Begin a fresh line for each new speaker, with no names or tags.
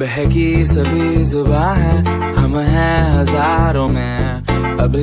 बहकी सभी जुबा है हम हैं हज़ारों में। अब